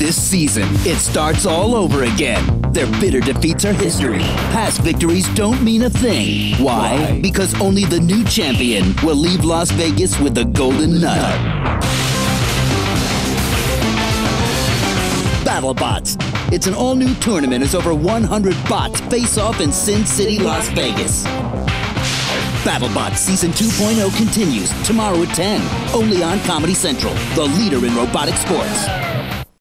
this season, it starts all over again. Their bitter defeats are history. Past victories don't mean a thing. Why? Why? Because only the new champion will leave Las Vegas with the golden nut. BattleBots. It's an all-new tournament as over 100 bots face off in Sin City, Las Vegas. BattleBots Season 2.0 continues tomorrow at 10, only on Comedy Central, the leader in robotic sports.